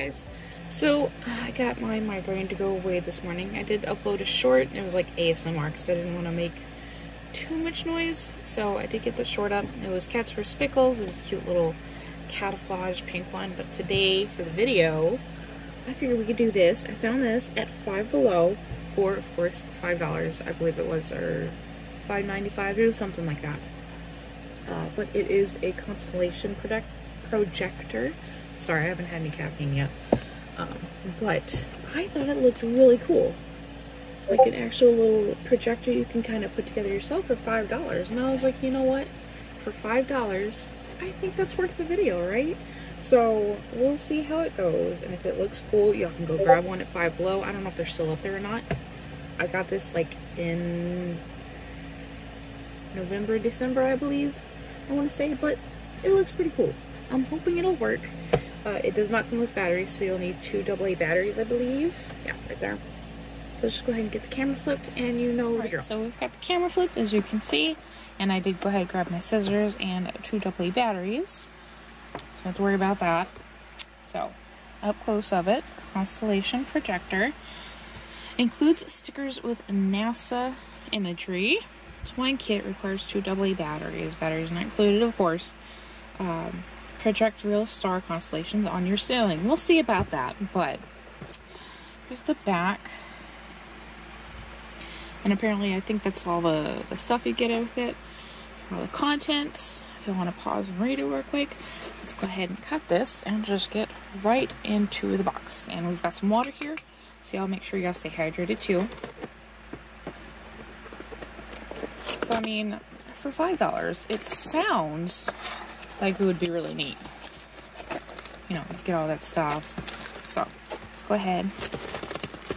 guys. So, I got my migraine to go away this morning. I did upload a short. It was like ASMR because I didn't want to make too much noise. So, I did get the short up. It was Cats for Spickles. It was a cute little camouflage pink one. But today, for the video, I figured we could do this. I found this at Five Below for, of course, $5. I believe it was, or $5.95. It was something like that. Uh, but it is a Constellation project projector. Sorry, I haven't had any caffeine yet. Um, but I thought it looked really cool. Like an actual little projector you can kind of put together yourself for $5. And I was like, you know what? For $5, I think that's worth the video, right? So we'll see how it goes. And if it looks cool, y'all can go grab one at Five Below. I don't know if they're still up there or not. I got this like in November, December, I believe. I want to say, but it looks pretty cool. I'm hoping it'll work. Uh, it does not come with batteries, so you'll need two AA batteries, I believe. Yeah, right there. So let's just go ahead and get the camera flipped, and you know drill. So we've got the camera flipped, as you can see, and I did go ahead and grab my scissors and two AA batteries. Don't have to worry about that. So, up close of it, Constellation Projector. Includes stickers with NASA imagery. This one kit requires two AA batteries. Batteries not included, of course. Um, project real star constellations on your ceiling. We'll see about that, but here's the back. And apparently, I think that's all the, the stuff you get with it. All the contents. If you want to pause and read it real quick, let's go ahead and cut this and just get right into the box. And we've got some water here, so y'all make sure y'all stay hydrated too. So, I mean, for $5, it sounds like it would be really neat. You know, to get all that stuff. So, let's go ahead.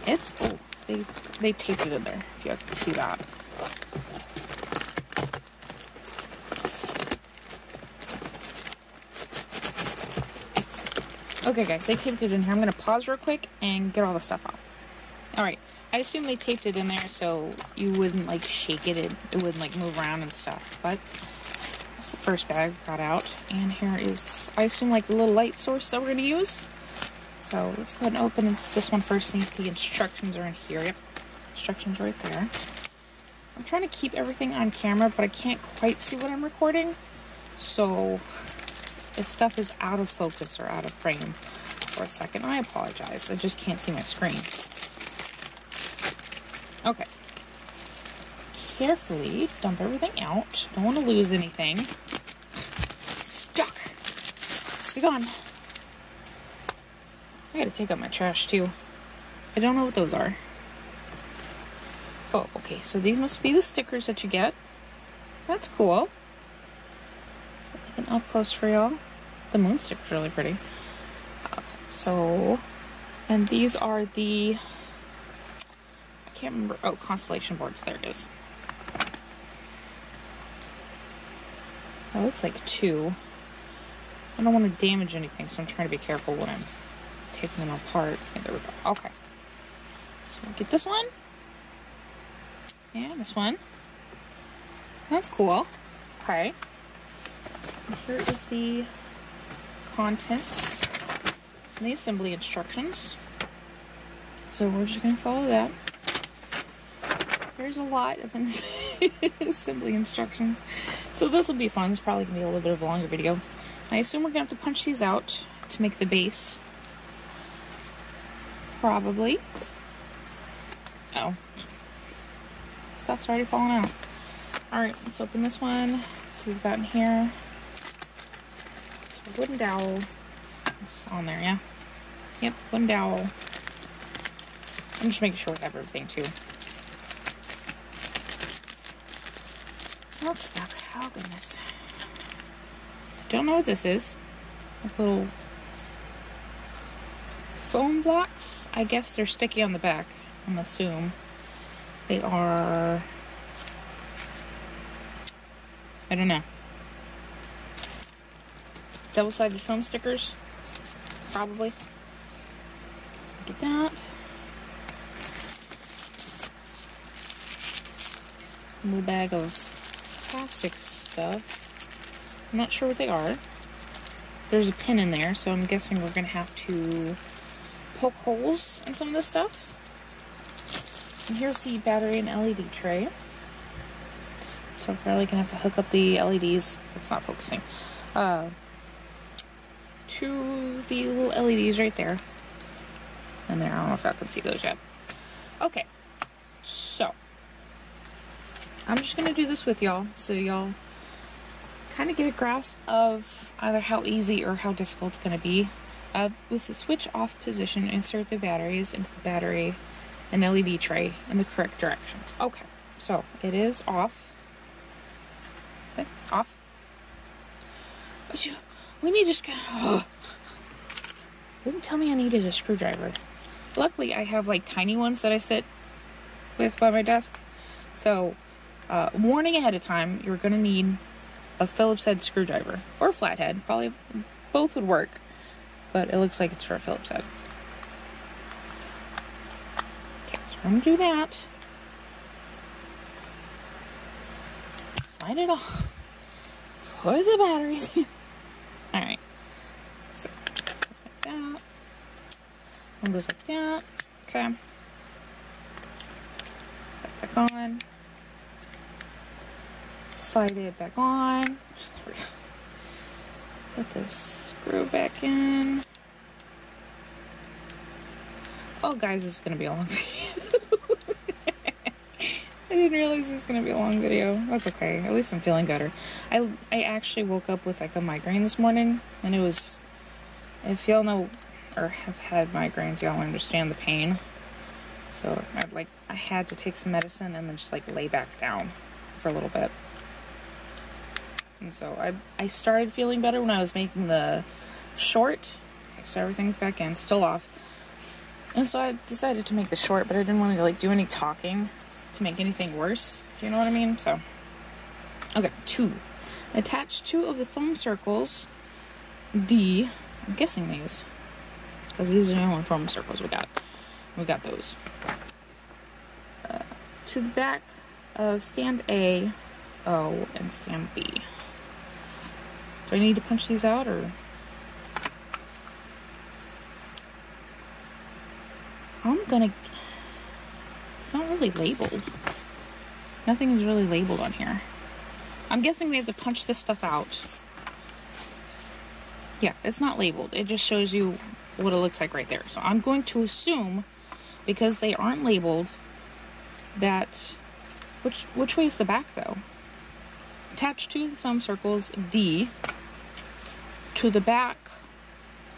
It's, oh, they, they taped it in there, if you can see that. Okay, guys, they taped it in here. I'm going to pause real quick and get all the stuff out. Alright, I assume they taped it in there so you wouldn't, like, shake it. It, it wouldn't, like, move around and stuff. But the first bag got out. And here is, I assume, like, the little light source that we're going to use. So let's go ahead and open this one first, see if the instructions are in here. Yep, instructions right there. I'm trying to keep everything on camera, but I can't quite see what I'm recording. So if stuff is out of focus or out of frame for a second, I apologize. I just can't see my screen. Okay. Carefully dump everything out. Don't want to lose anything. Stuck. Be gone. I gotta take out my trash too. I don't know what those are. Oh, okay. So these must be the stickers that you get. That's cool. An up close for y'all. The moon sticker's really pretty. Okay, so, and these are the, I can't remember, oh, constellation boards, there it is. It looks like two. I don't want to damage anything, so I'm trying to be careful when I'm taking them apart. Okay, there we go. Okay. So we'll get this one. And this one. That's cool. Okay. Here is the contents and the assembly instructions. So we're just going to follow that. There's a lot of assembly instructions. So this will be fun. It's probably going to be a little bit of a longer video. I assume we're going to have to punch these out to make the base. Probably. Oh. Stuff's already falling out. Alright, let's open this one. What we've got in here It's a wooden dowel. It's on there, yeah? Yep, wooden dowel. I'm just making sure we have everything too. It's stuck. Oh, goodness. Don't know what this is. Like little foam blocks. I guess they're sticky on the back. I'm assume they are. I don't know double-sided foam stickers, probably. Get that. Little bag of plastic stuff. I'm not sure what they are. There's a pin in there, so I'm guessing we're going to have to poke holes in some of this stuff. And here's the battery and LED tray. So we're probably gonna have to hook up the LEDs. It's not focusing. Uh, to the little LEDs right there. And there, I don't know if I can see those yet. Okay, so I'm just gonna do this with y'all so y'all kind of get a grasp of either how easy or how difficult it's gonna be. Uh, with the switch off position, insert the batteries into the battery and LED tray in the correct directions. Okay, so it is off. Okay, off. We need to. Oh. Didn't tell me I needed a screwdriver. Luckily, I have like tiny ones that I sit with by my desk. So, uh, warning ahead of time, you're going to need a Phillips head screwdriver or flathead. Probably both would work, but it looks like it's for a Phillips head. Okay, so we're going to do that. Slide it off. Put the batteries in. Alright. So, goes like that. One goes like that. Okay. Set back on. Slide it back on. Put this screw back in. Oh, guys, this is going to be a long video. I didn't realize this was going to be a long video. That's okay. At least I'm feeling better. I, I actually woke up with like a migraine this morning, and it was. If y'all know or have had migraines, y'all understand the pain. So I like I had to take some medicine and then just like lay back down for a little bit. And so I I started feeling better when I was making the short. Okay, so everything's back in, still off. And so I decided to make the short, but I didn't want to like do any talking to make anything worse, if you know what I mean. So, okay, two. Attach two of the foam circles, D, I'm guessing these, because these are the only foam circles we got. We got those. Uh, to the back of stand A, O, and stand B. Do I need to punch these out or? I'm gonna it's not really labeled. Nothing is really labeled on here. I'm guessing we have to punch this stuff out. Yeah, it's not labeled. It just shows you what it looks like right there. So I'm going to assume, because they aren't labeled, that... Which, which way is the back, though? Attach two thumb circles, D, to the back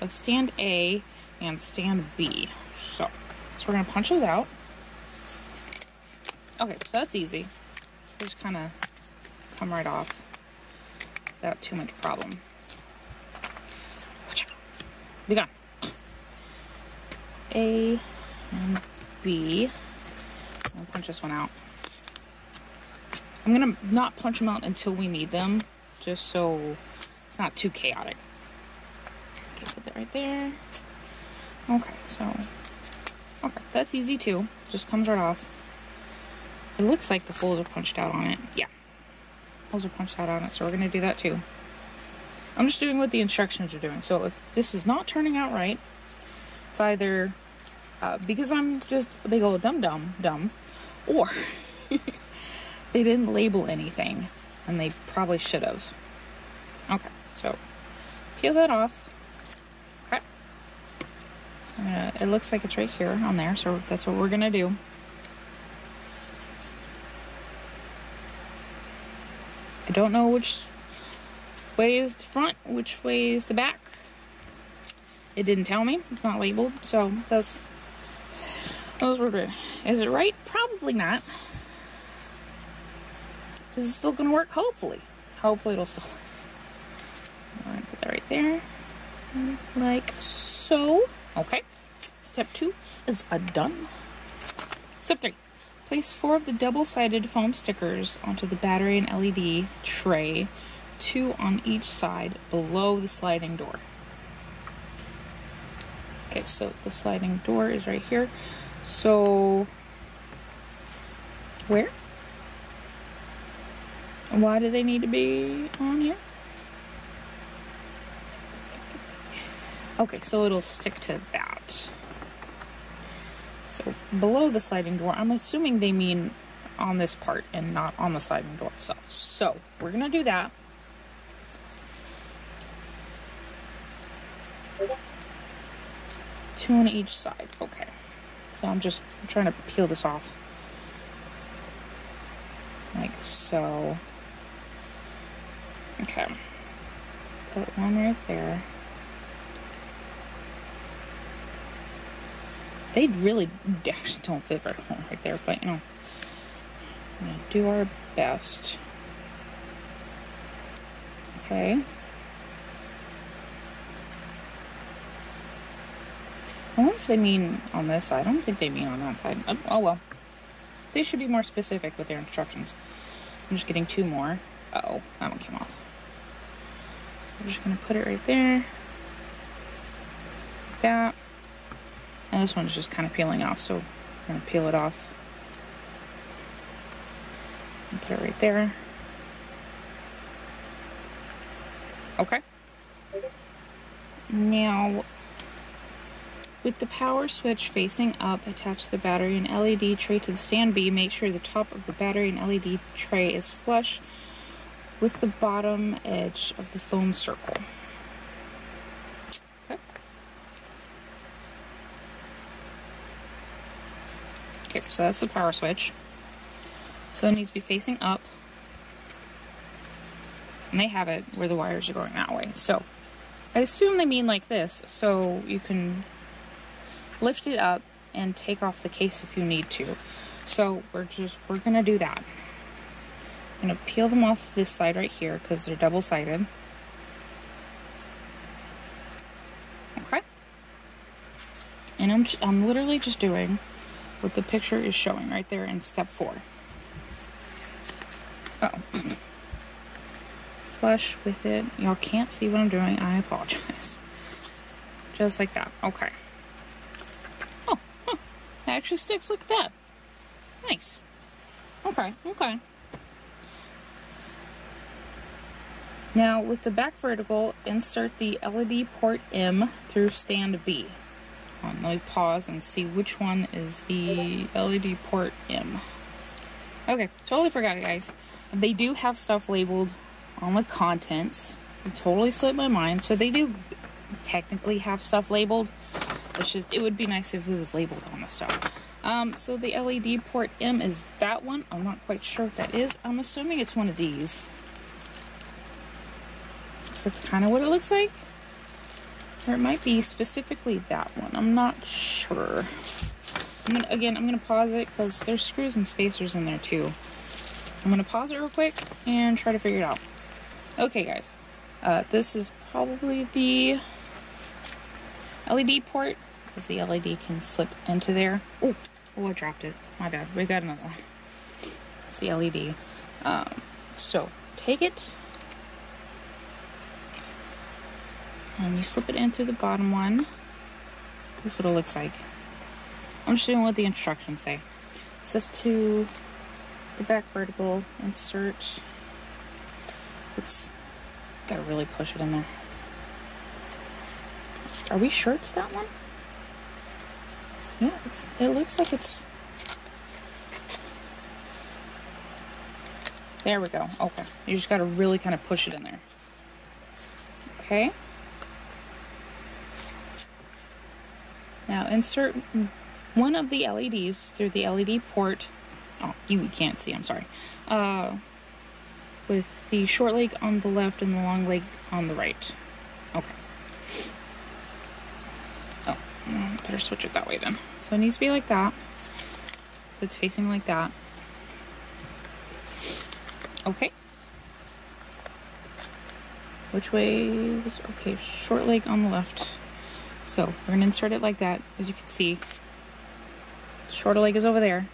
of stand A and stand B. So, so we're to punch those out. Okay, so that's easy. Just kind of come right off without too much problem. Be gone. A and B. Gonna punch this one out. I'm gonna not punch them out until we need them, just so it's not too chaotic. Okay, put that right there. Okay, so okay, that's easy too. Just comes right off. It looks like the holes are punched out on it. Yeah. Holes are punched out on it, so we're to do that too. I'm just doing what the instructions are doing. So if this is not turning out right, it's either uh, because I'm just a big old dum dum dum, or they didn't label anything, and they probably should have. Okay, so peel that off. Okay. Uh, it looks like it's right here on there, so that's what we're gonna do. I don't know which way is the front, which way is the back. It didn't tell me. It's not labeled, so those those were good. Is it right? Probably not. Is still gonna work? Hopefully. Hopefully it'll still work. Put that right there. Like so. Okay. Step two is a done. Step three. Place four of the double-sided foam stickers onto the battery and LED tray, two on each side below the sliding door. Okay, so the sliding door is right here. So, where? Why do they need to be on here? Okay, so it'll stick to that. So below the sliding door, I'm assuming they mean on this part and not on the sliding door itself. So we're gonna do that. Two on each side. Okay. So I'm just trying to peel this off. Like so. Okay. Put one right there. They really actually don't fit very well right there, but you know, I'm gonna do our best. Okay. I wonder if they mean on this side. I don't think they mean on that side. Oh, oh well. They should be more specific with their instructions. I'm just getting two more. Uh oh, that one came off. I'm just gonna put it right there. Like that. And this one's just kind of peeling off, so I'm gonna peel it off. And put it right there. Okay. Now, with the power switch facing up, attach the battery and LED tray to the stand B. Make sure the top of the battery and LED tray is flush with the bottom edge of the foam circle. Okay. Okay, so that's the power switch. So it needs to be facing up. And they have it where the wires are going that way. So I assume they mean like this, so you can lift it up and take off the case if you need to. So we're just, we're gonna do that. I'm gonna peel them off this side right here because they're double-sided. Okay. And I'm, I'm literally just doing what the picture is showing right there in step four. Oh. Flush with it. Y'all can't see what I'm doing. I apologize. Just like that. Okay. Oh, huh. It actually sticks. Look at that. Nice. Okay, okay. Now, with the back vertical, insert the LED port M through stand B. Let me pause and see which one is the LED port M. Okay, totally forgot, guys. They do have stuff labeled on the contents. It totally slipped my mind. So they do technically have stuff labeled. It's just, it would be nice if it was labeled on the stuff. Um, so the LED port M is that one. I'm not quite sure what that is. I'm assuming it's one of these. That's kind of what it looks like. Or it might be specifically that one. I'm not sure. I'm gonna, again, I'm going to pause it because there's screws and spacers in there too. I'm going to pause it real quick and try to figure it out. Okay, guys. Uh, this is probably the LED port because the LED can slip into there. Oh, oh, I dropped it. My bad. We got another one. It's the LED. Um, so take it and you slip it in through the bottom one. This is what it looks like. I'm just doing what the instructions say. It says to the back vertical, insert. It's gotta really push it in there. Are we sure it's that one? Yeah, it looks like it's. There we go. Okay. You just gotta really kind of push it in there. Okay. Now insert one of the LEDs through the LED port. Oh, you can't see, I'm sorry. Uh, with the short leg on the left and the long leg on the right. Okay. Oh, better switch it that way then. So it needs to be like that. So it's facing like that. Okay. Which way was okay? Short leg on the left. So we're gonna insert it like that, as you can see. Shorter leg is over there.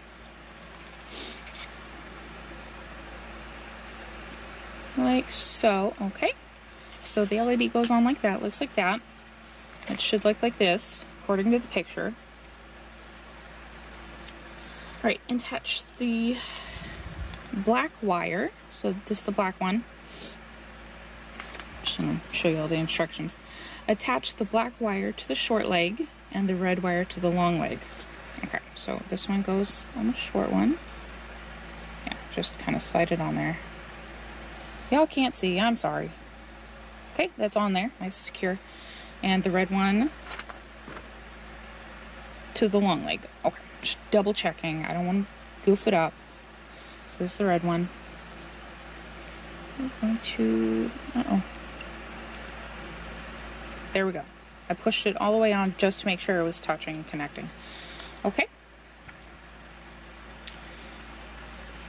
Like so, okay. So the LED goes on like that, looks like that. It should look like this, according to the picture. All right, and attach the black wire. So this is the black one. Just gonna show you all the instructions. Attach the black wire to the short leg and the red wire to the long leg. Okay, So this one goes on the short one. Yeah, just kind of slide it on there. Y'all can't see, I'm sorry. Okay, that's on there, nice secure. And the red one to the long leg. Okay, just double checking. I don't want to goof it up. So this is the red one. I'm going to, uh-oh. There we go. I pushed it all the way on just to make sure it was touching and connecting. Okay.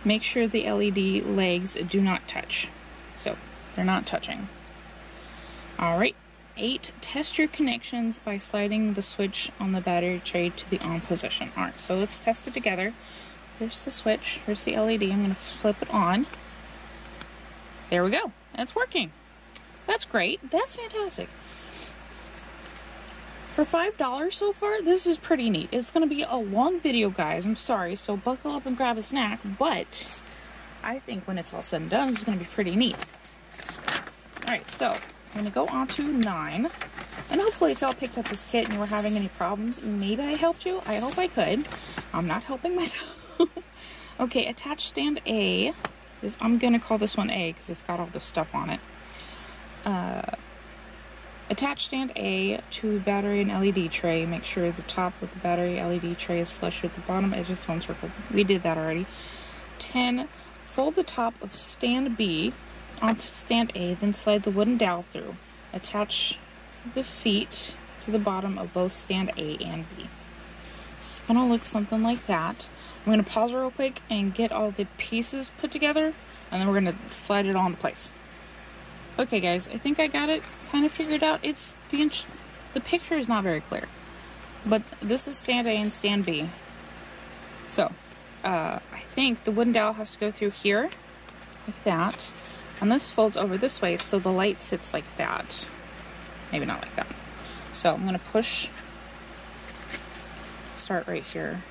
Make sure the LED legs do not touch. So, they're not touching. Alright. 8. Test your connections by sliding the switch on the battery tray to the on position. Alright, so let's test it together. There's the switch. There's the LED. I'm going to flip it on. There we go. That's working. That's great. That's fantastic. For $5 so far, this is pretty neat. It's going to be a long video, guys. I'm sorry, so buckle up and grab a snack, but I think when it's all said and done, this is going to be pretty neat. Alright, so I'm going to go on to 9. And hopefully if y'all picked up this kit and you were having any problems, maybe I helped you. I hope I could. I'm not helping myself. okay, attach stand A. This, I'm going to call this one A because it's got all the stuff on it. Uh, Attach stand A to battery and LED tray. Make sure the top of the battery LED tray is flush with the bottom edge of the foam circle. We did that already. 10. Fold the top of stand B onto stand A, then slide the wooden dowel through. Attach the feet to the bottom of both stand A and B. It's gonna look something like that. I'm gonna pause real quick and get all the pieces put together, and then we're gonna slide it all into place. Okay, guys, I think I got it kind of figured out. It's the the picture is not very clear, but this is stand A and stand B. So, uh, I think the wooden dowel has to go through here, like that, and this folds over this way, so the light sits like that. Maybe not like that. So I'm gonna push. Start right here.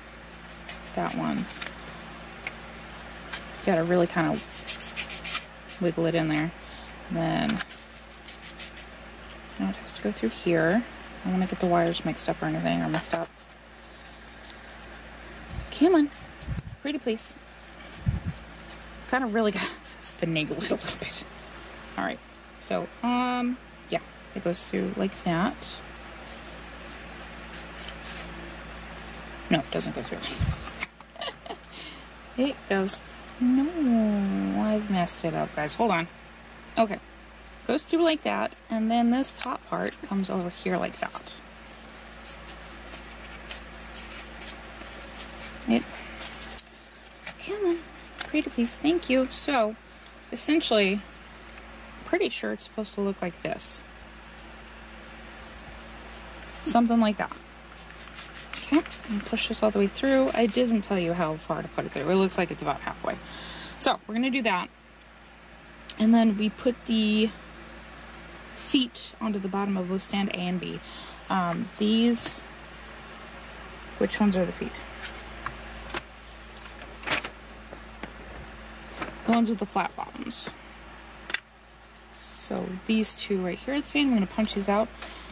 That one. Got to really kind of wiggle it in there. Then now it has to go through here. I don't want to get the wires mixed up or anything or messed up. Come on. Pretty please. Kind of really got to finagle it a little bit. Alright. So, um, yeah. It goes through like that. No, it doesn't go through. it goes... No, I've messed it up, guys. Hold on. Okay. Goes through like that, and then this top part comes over here like that. It. Come on. Pretty please. Thank you. So, essentially, pretty sure it's supposed to look like this. Something like that. Okay, and push this all the way through. I didn't tell you how far to put it through. It looks like it's about halfway. So, we're to do that. And then we put the feet onto the bottom of both stand A and B. Um, these, which ones are the feet? The ones with the flat bottoms. So these two right here are the feet. I'm going to punch these out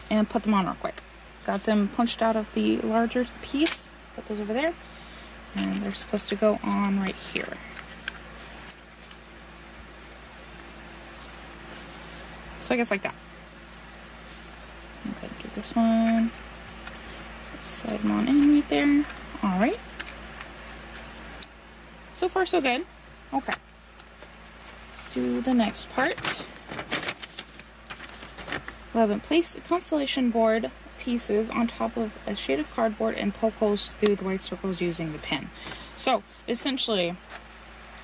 and put them on real quick. Got them punched out of the larger piece. Put those over there. And they're supposed to go on right here. So I guess like that. Okay, do this one. Slide them on in right there. All right. So far, so good. Okay. Let's do the next part. 11. Place the constellation board pieces on top of a sheet of cardboard and poke holes through the white circles using the pin. So, essentially,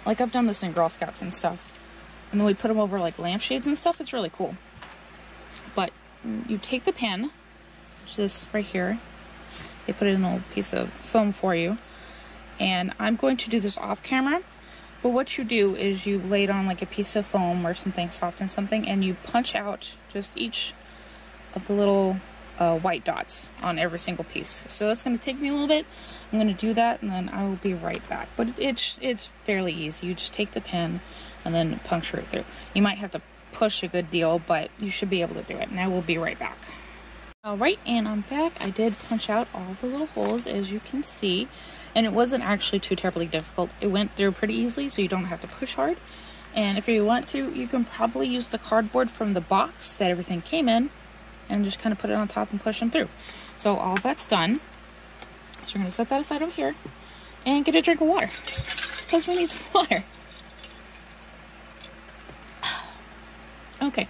like I've done this in Girl Scouts and stuff, and then we put them over like lampshades and stuff. It's really cool. But you take the pin, which is this right here. They put it in a little piece of foam for you. And I'm going to do this off camera. But what you do is you lay it on like a piece of foam or something soft and something, and you punch out just each of the little uh, white dots on every single piece. So that's going to take me a little bit. I'm going to do that, and then I will be right back. But it's it's fairly easy. You just take the pin and then puncture it through. You might have to push a good deal, but you should be able to do it. And I will be right back. Alright, and I'm back. I did punch out all the little holes, as you can see. and it wasn't actually too terribly difficult. It went through pretty easily, so you don't have to push hard. And if you want to, you can probably use the cardboard from the box that everything came in and just kind of put it on top and push them through. So all that's done. So we're going to set that aside over here and get a drink of water because we need some water. Okay.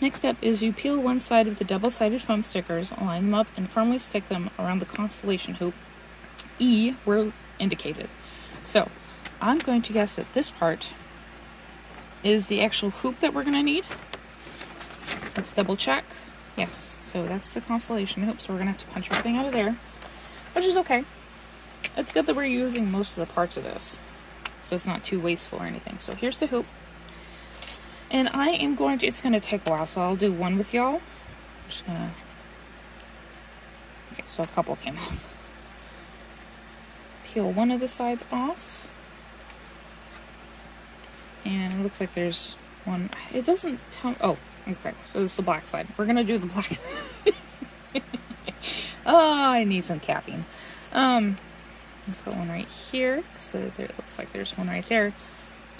Next step is you peel one side of the double-sided foam stickers, line them up, and firmly stick them around the constellation hoop E where indicated. So I'm going to guess that this part is the actual hoop that we're going to need. Let's double check. Yes, so that's the constellation hoop, so we're going to have to punch everything out of there, which is okay. It's good that we're using most of the parts of this, so it's not too wasteful or anything. So here's the hoop. And I am going to, it's going to take a while, so I'll do one with y'all. Just gonna, okay, so a couple came off. Peel one of the sides off. And it looks like there's one, it doesn't tell, oh, okay, so this is the black side. We're gonna do the black. oh, I need some caffeine. Um, let's put one right here, so there, it looks like there's one right there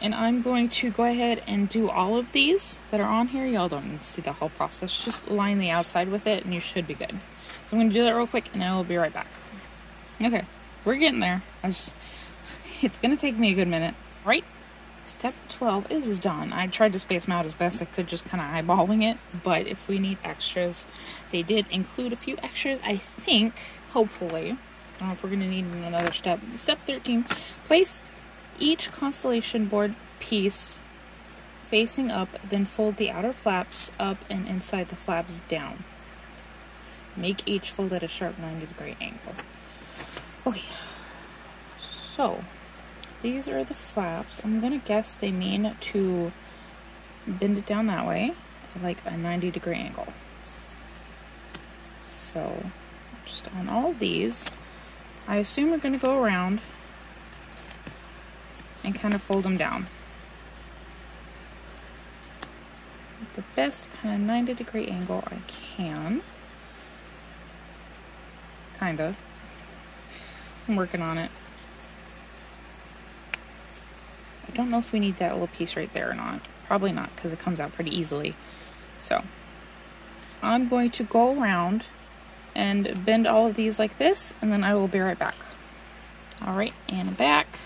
and I'm going to go ahead and do all of these that are on here. Y'all don't need to see the whole process. Just line the outside with it and you should be good. So I'm to do that real quick and I will be right back. Okay, we're getting there. Just, it's to take me a good minute. Right? Step 12 is done. I tried to space them out as best I could, just kind of eyeballing it. But if we need extras, they did include a few extras, I think, hopefully. I don't know if we're going to need another step. Step 13, place each constellation board piece facing up, then fold the outer flaps up and inside the flaps down. Make each fold at a sharp 90 degree angle. Okay, so these are the flaps. I'm gonna guess they mean to bend it down that way, like a 90 degree angle. So, just on all these, I assume we're gonna go around and kind of fold them down. The best kind of 90 degree angle I can. Kind of. I'm working on it. I don't know if we need that little piece right there or not. Probably not because it comes out pretty easily. So I'm going to go around and bend all of these like this and then I will be right back. Alright, and back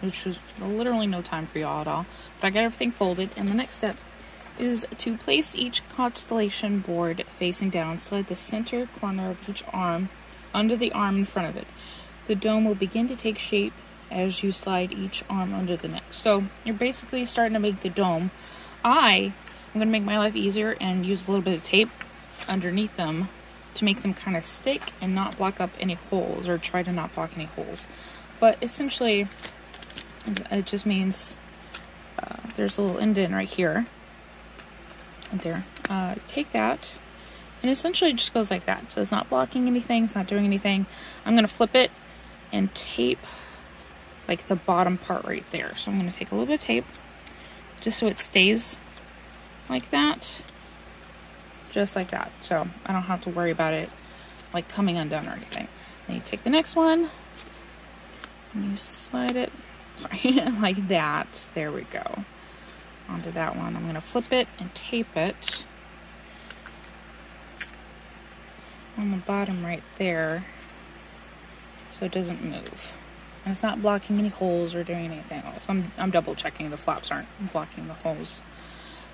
which was literally no time for y'all at all. But I got everything folded, and the next step is to place each constellation board facing down. Slide the center corner of each arm under the arm in front of it. The dome will begin to take shape as you slide each arm under the neck. So you're basically starting to make the dome. I am going to make my life easier and use a little bit of tape underneath them to make them kind of stick and not block up any holes or try to not block any holes. But essentially, it just means uh, there's a little indent right here. Right there. Uh, take that, and essentially just goes like that. So it's not blocking anything, it's not doing anything. I'm going to flip it and tape like the bottom part right there. So I'm going to take a little bit of tape just so it stays like that. Just like that. So I don't have to worry about it like coming undone or anything. Then you take the next one and you slide it sorry, like that. There we go. Onto that one. I'm going to flip it and tape it on the bottom right there so it doesn't move. And it's not blocking any holes or doing anything else. I'm, I'm double checking the flaps aren't blocking the holes.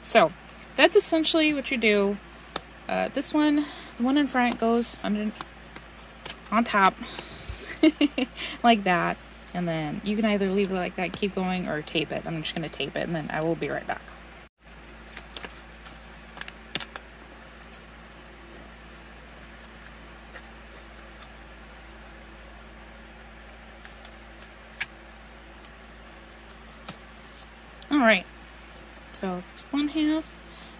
So that's essentially what you do. Uh, this one, the one in front goes under on top like that. And then you can either leave it like that, keep going, or tape it. I'm just going to tape it and then I will be right back. Alright, so it's one half,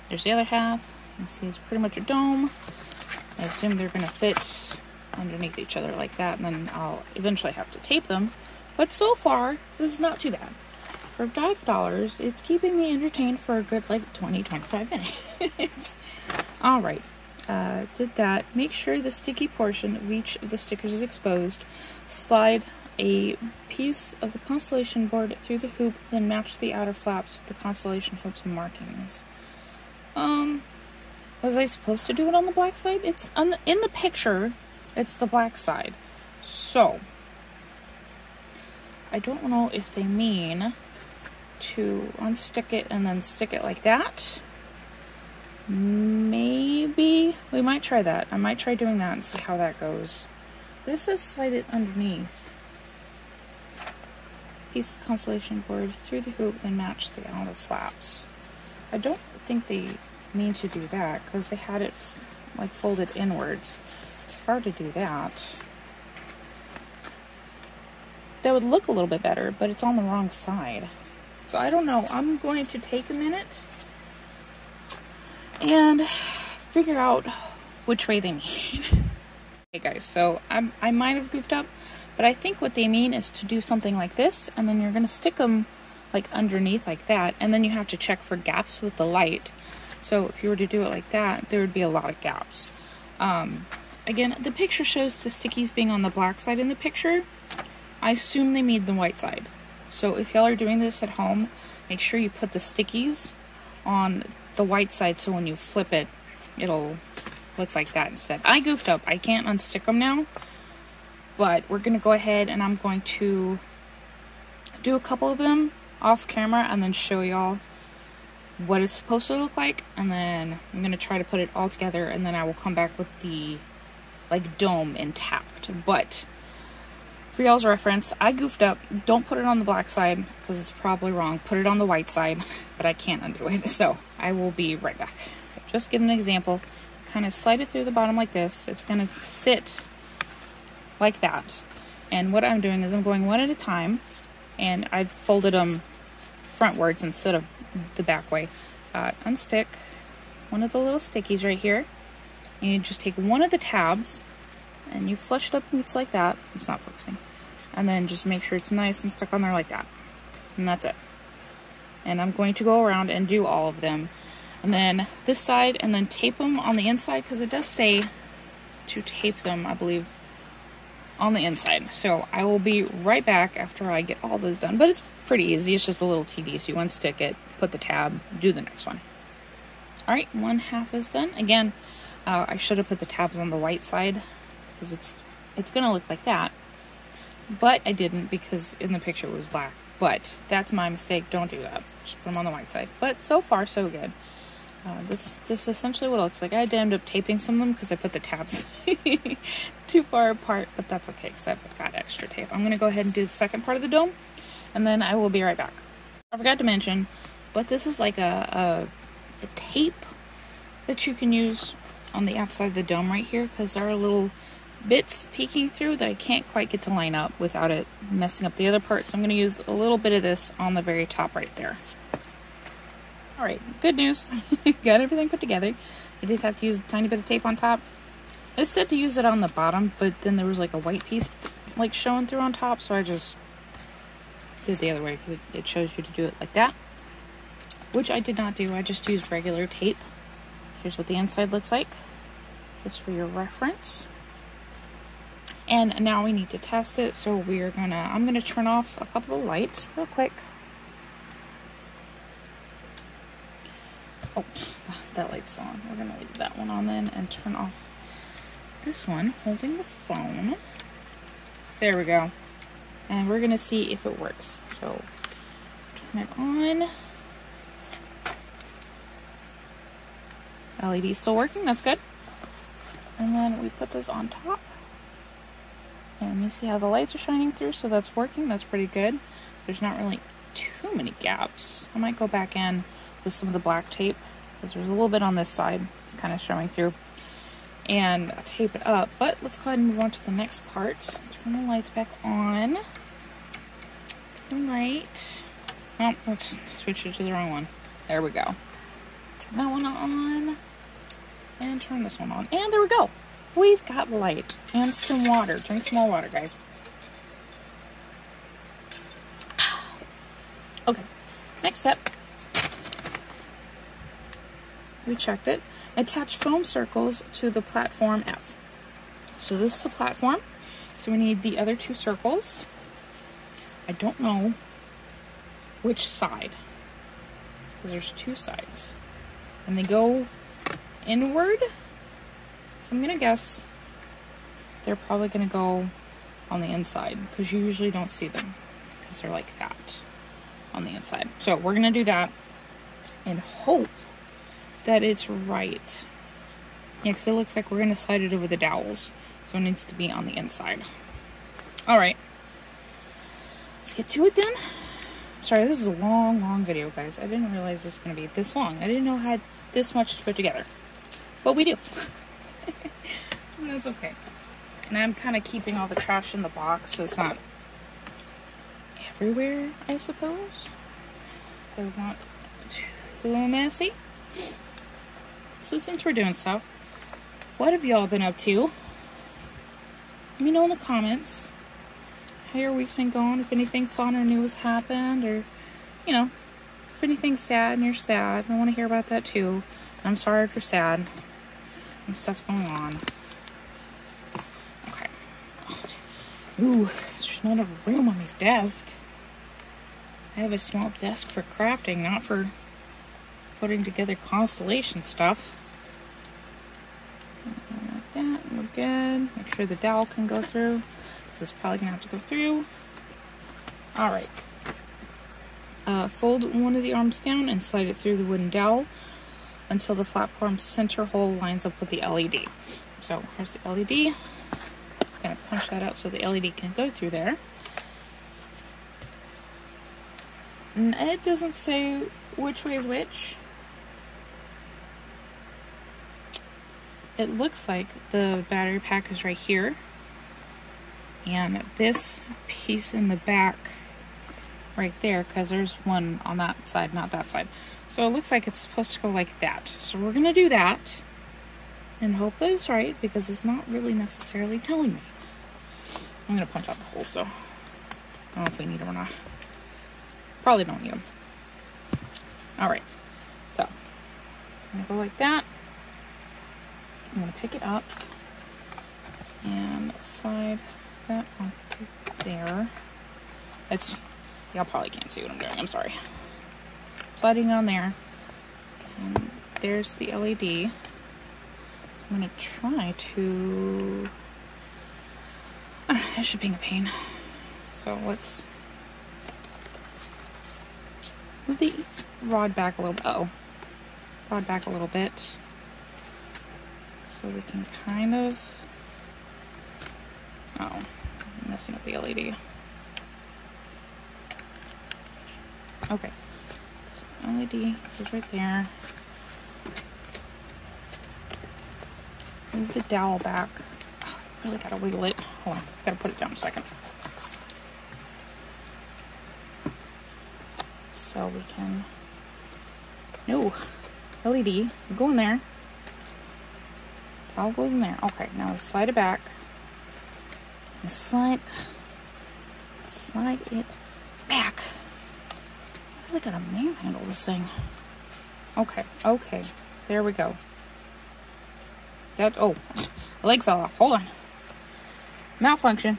there's the other half. You see it's pretty much a dome. I assume they're going to fit underneath each other like that, and then I'll eventually have to tape them but so far, this is not too bad. For $5, it's keeping me entertained for a good like 20 25 minutes. Alright, uh, did that. Make sure the sticky portion of each of the stickers is exposed. Slide a piece of the constellation board through the hoop, then match the outer flaps with the constellation hoop's markings. Um, was I supposed to do it on the black side? It's on the, in the picture. It's the black side. So, I don't know if they mean to unstick it and then stick it like that. Maybe we might try that. I might try doing that and see how that goes. This says slide it underneath. Piece the constellation board through the hoop, then match the outer flaps. I don't think they mean to do that because they had it like folded inwards. It's hard to do that. That would look a little bit better, but it's on the wrong side. So I don't know. I'm going to take a minute and figure out which way they mean. hey guys, so I'm, I might have goofed up, but I think what they mean is to do something like this, and then you're going to stick them like underneath like that, and then you have to check for gaps with the light. So if you were to do it like that, there would be a lot of gaps. Um, again, the picture shows the stickies being on the black side in the picture. I assume they made the white side. So if y'all are doing this at home, make sure you put the stickies on the white side so when you flip it, it'll look like that instead. I goofed up. I can't unstick them now. But we're going to go ahead and I'm going to do a couple of them off camera and then show y'all what it's supposed to look like. And then I'm going to try to put it all together and then I will come back with the like dome intact. But for y'all's reference, I goofed up. Don't put it on the black side because it's probably wrong. Put it on the white side, but I can't undo it. So I will be right back. Just give an example. Kind of slide it through the bottom like this. It's going to sit like that. And what I'm doing is I'm going one at a time and I've folded them frontwards instead of the back way. Uh, unstick one of the little stickies right here. And you just take one of the tabs and you flush it up and it's like that. It's not focusing. And then just make sure it's nice and stuck on there like that. And that's it. And I'm going to go around and do all of them. And then this side and then tape them on the inside because it does say to tape them, I believe, on the inside. So I will be right back after I get all those done. But it's pretty easy. It's just a little tedious. You unstick it, put the tab, do the next one. All right, one half is done. Again, uh, I should have put the tabs on the white side because it's it's gonna look like that. But I didn't because in the picture it was black. But that's my mistake. Don't do that. Just put them on the white side. But so far so good. Uh, this, this is essentially what it looks like. I did end up taping some of them because I put the tabs too far apart, but that's okay because I've got extra tape. I'm going to go ahead and do the second part of the dome, and then I will be right back. I forgot to mention, but this is like a, a, a tape that you can use on the outside of the dome right here because there are little bits peeking through that I can't quite get to line up without it messing up the other part. So I'm going to use a little bit of this on the very top right there. Alright, good news. Got everything put together. I did have to use a tiny bit of tape on top. It said to use it on the bottom, but then there was like a white piece like showing through on top, so I just did the other way because it, it shows you to do it like that. Which I did not do. I just used regular tape. Here's what the inside looks like. Just for your reference. And now we need to test it, so we're gonna, I'm gonna turn off a couple of lights real quick. Oh, ah, that light's on. We're gonna leave that one on then and turn off this one, holding the phone. There we go. And we're gonna see if it works. So, turn it on. LED still working, that's good. And then we put this on top. And you see how the lights are shining through, so that's working. That's pretty good. There's not really too many gaps. I might go back in with some of the black tape because there's a little bit on this side. It's kind of showing through. And tape it up. But let's go ahead and move on to the next part. Turn the lights back on. The light. Oh, let's switch it to the wrong one. There we go. Turn that one on. And turn this one on. And there we go. We've got light and some water. Drink some more water, guys. Okay, next step. We checked it. Attach foam circles to the platform F. So this is the platform. So we need the other two circles. I don't know which side. Because there's two sides. And they go inward. So I'm to guess they're probably to go on the inside. Because you usually don't see them. Because they're like that on the inside. So we're to do that and hope that it's right. Yeah, because it looks like we're going to slide it over the dowels. So it needs to be on the inside. Alright. Let's get to it then. Sorry, this is a long, long video, guys. I didn't realize this was going to be this long. I didn't know I had this much to put together. But we do. that's okay. And I'm kind of keeping all the trash in the box so it's not everywhere, I suppose. So it's not too messy. So since we're doing stuff, what have y'all been up to? Let me know in the comments how your week's been going, if anything fun or new has happened, or, you know, if anything's sad and you're sad, I want to hear about that too. I'm sorry if you're sad and stuff's going on. Okay. Ooh, there's not enough room on my desk. I have a small desk for crafting, not for putting together constellation stuff. Like that, we're good. Make sure the dowel can go through. This is probably gonna have to go through. Alright. Uh, fold one of the arms down and slide it through the wooden dowel until the platform center hole lines up with the LED. So here's the LED. I'm gonna punch that out so the LED can go through there. And it doesn't say which way is which. It looks like the battery pack is right here. And this piece in the back right there, because there's one on that side, not that side. So it looks like it's supposed to go like that. So we're going to do that and hope that it's right because it's not really necessarily telling me. I'm going to punch out the holes though. I don't know if we need them or not. Probably don't need them. Alright, so I'm going to go like that. I'm going to pick it up and slide that onto there. It's, y'all probably can't see what I'm doing, I'm sorry. Sliding on there. And there's the LED. I'm going to try to... Oh, that should be a pain. So let's move the rod back a little bit. Uh oh. Rod back a little bit. So we can kind of... Oh, I'm messing up the LED. Okay. So LED is right there. Move the dowel back. Oh, really gotta wiggle it. Hold on, gotta put it down a second. So we can... No! LED, go in there. All goes in there. Okay, now we slide it back. slide, slide it back. I really gotta manhandle this thing. Okay, okay, there we go. That, oh, a leg fell off. Hold on. Malfunction.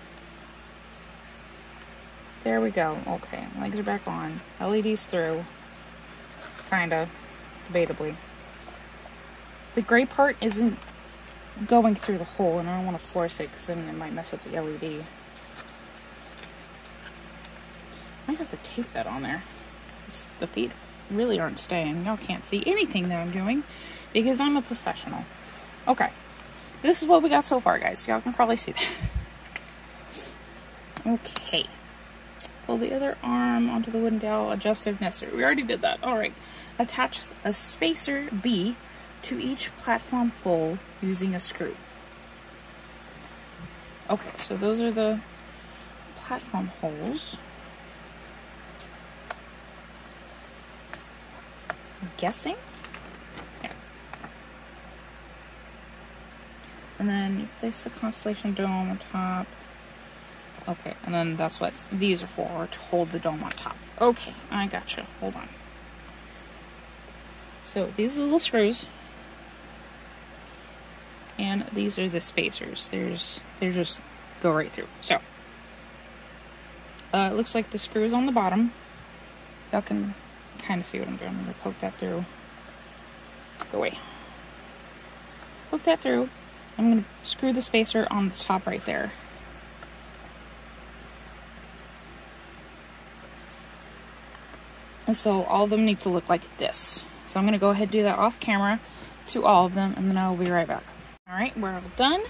There we go. Okay, legs are back on. LED's through. Kinda. Debatably. The gray part isn't going through the hole, and I don't want to force it because then it might mess up the LED. I might have to tape that on there. It's, the feet really aren't staying. Y'all can't see anything that I'm doing because I'm a professional. Okay. This is what we got so far, guys. Y'all can probably see that. okay. Pull the other arm onto the wooden dowel, adjust if necessary. We already did that. Alright. Attach a spacer B to each platform hole using a screw. Okay, so those are the platform holes. I'm guessing? Yeah. And then you place the constellation dome on top. Okay, and then that's what these are for, to hold the dome on top. Okay, I gotcha. Hold on. So these little screws. And these are the spacers. There's, they just go right through. So, uh, it looks like the screw is on the bottom. Y'all can kind of see what I'm doing. I'm to poke that through. Go away. Poke that through. I'm to screw the spacer on the top right there. And so all of them need to look like this. So I'm to go ahead and do that off camera to all of them and then I will be right back. Alright, we're all done.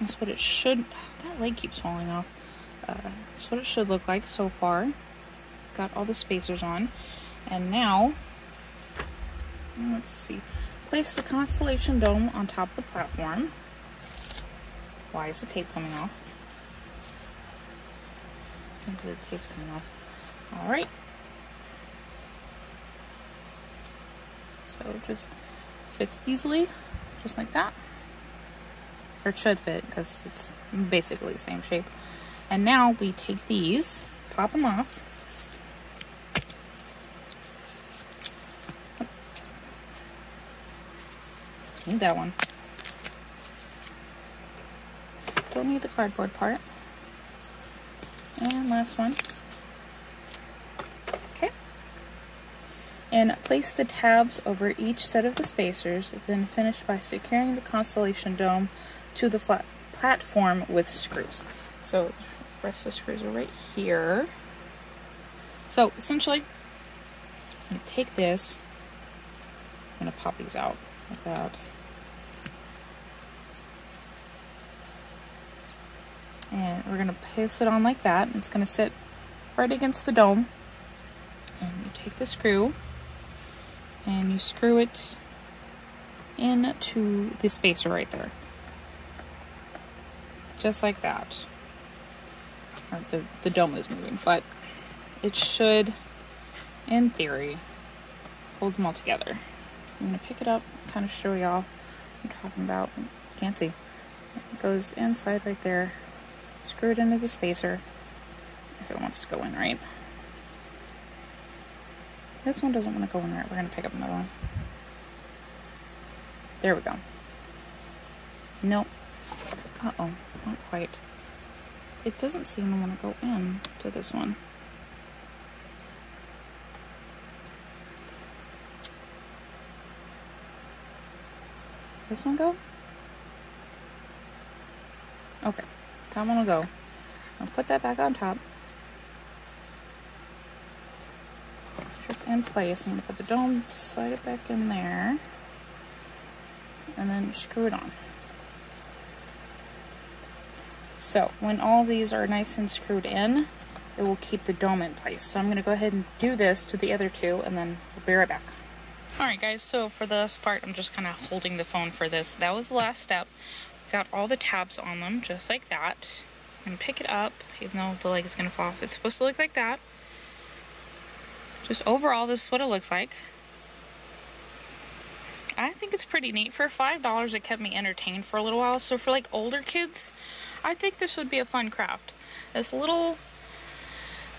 That's what it should, that leg keeps falling off. Uh, that's what it should look like so far. Got all the spacers on. And now, let's see, place the Constellation Dome on top of the platform. Why is the tape coming off? The tape's coming off. Alright. So it just fits easily, just like that. Or it should fit, because it's basically the same shape. And now we take these, pop them off. Need that one. Don't need the cardboard part. And last one. Okay. And place the tabs over each set of the spacers, then finish by securing the Constellation Dome to the flat platform with screws. So rest of the screws are right here. So essentially, I'm gonna take this, I'm gonna pop these out like that. And we're gonna place it on like that. It's gonna sit right against the dome. And you take the screw and you screw it into the spacer right there. Just like that. Or the, the dome is moving, but it should, in theory, hold them all together. I'm gonna pick it up, kind of show y'all what I'm talking about. Can't see. It goes inside right there screw it into the spacer if it wants to go in right. This one doesn't want to go in right. We're to pick up another one. There we go. Nope. Uh-oh. Not quite. It doesn't seem to want to go in to this one. This one go? Okay. That one will go. I'll put that back on top. Just in place. I'm going to put the dome, slide it back in there. And then screw it on. So when all these are nice and screwed in, it will keep the dome in place. So I'm going to go ahead and do this to the other two and then we'll be right back. Alright guys, so for this part, I'm just kind of holding the phone for this. That was the last step got all the tabs on them, just like that. I'm gonna pick it up, even though the leg is gonna fall off. It's supposed to look like that. Just overall, this is what it looks like. I think it's pretty neat. For $5, it kept me entertained for a little while. So for like older kids, I think this would be a fun craft. It's a little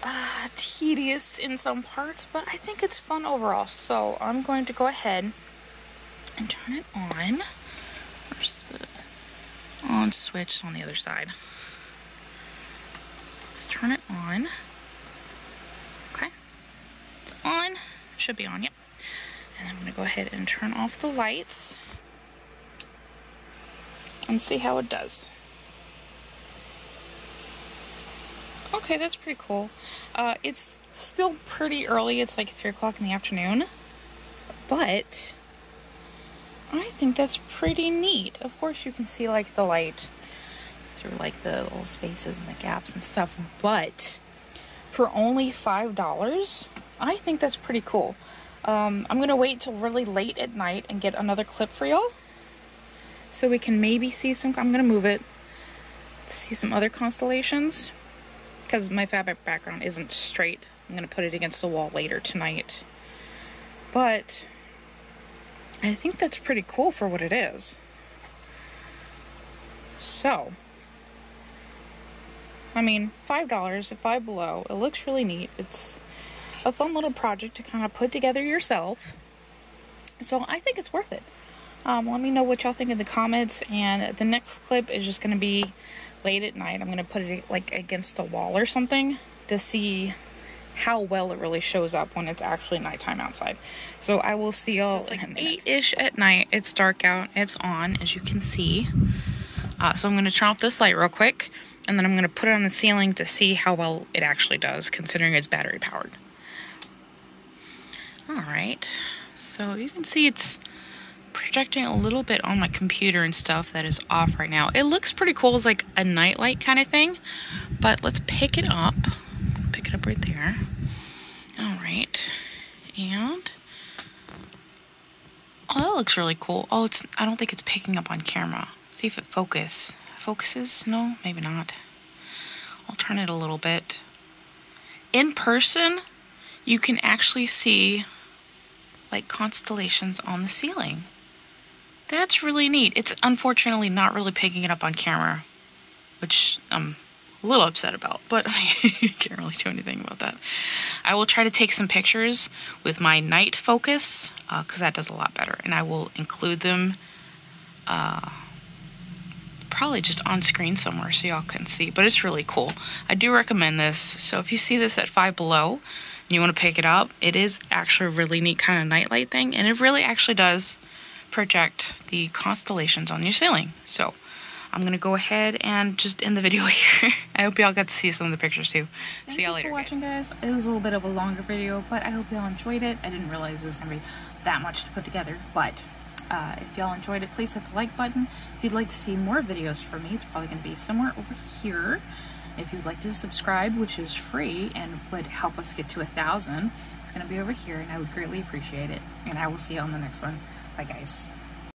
uh, tedious in some parts, but I think it's fun overall. So I'm going to go ahead and turn it on. Where's the on switch on the other side. Let's turn it on. Okay. It's on. Should be on, yep. And I'm going to go ahead and turn off the lights and see how it does. Okay, that's pretty cool. Uh, it's still pretty early. It's like 3 o'clock in the afternoon. But I think that's pretty neat. Of course you can see like the light through like the little spaces and the gaps and stuff, but for only $5, I think that's pretty cool. Um, I'm gonna wait till really late at night and get another clip for y'all. So we can maybe see some, I'm gonna move it, see some other constellations. Because my fabric background isn't straight. I'm gonna put it against the wall later tonight. But I think that's pretty cool for what it is. So, I mean, $5 at Five Below. It looks really neat. It's a fun little project to kind of put together yourself. So I think it's worth it. Um, let me know what y'all think in the comments. And the next clip is just going to be late at night. I'm going to put it like against the wall or something to see how well it really shows up when it's actually nighttime outside. So I will see y'all so like eight-ish at night. It's dark out. It's on, as you can see. Uh, so I'm going to turn off this light real quick, and then I'm going to put it on the ceiling to see how well it actually does, considering it's battery powered. All right, so you can see it's projecting a little bit on my computer and stuff that is off right now. It looks pretty cool as like a nightlight kind of thing, but let's pick it up. Pick it up right there. All right, and oh, that looks really cool. Oh, it's I don't think it's picking up on camera. See if it focus focuses. No, maybe not. I'll turn it a little bit. In person, you can actually see like constellations on the ceiling. That's really neat. It's unfortunately not really picking it up on camera, which I'm a little upset about, but I can't really do anything about that. I will try to take some pictures with my night focus because uh, that does a lot better, and I will include them uh, probably just on screen somewhere so y'all can see, but it's really cool. I do recommend this. So if you see this at Five Below and you want to pick it up, it is actually a really neat kind of nightlight thing, and it really actually does project the constellations on your ceiling. So I'm going to go ahead and just end the video here. I hope y'all got to see some of the pictures too. Thank see y'all later. Thank you for watching, guys. It was a little bit of a longer video, but I hope y'all enjoyed it. I didn't realize it was going to be that much to put together, but uh, if y'all enjoyed it, please hit the like button. If you'd like to see more videos from me, it's probably going to be somewhere over here. If you'd like to subscribe, which is free and would help us get to a thousand, it's going to be over here, and I would greatly appreciate it. And I will see you on the next one. Bye, guys.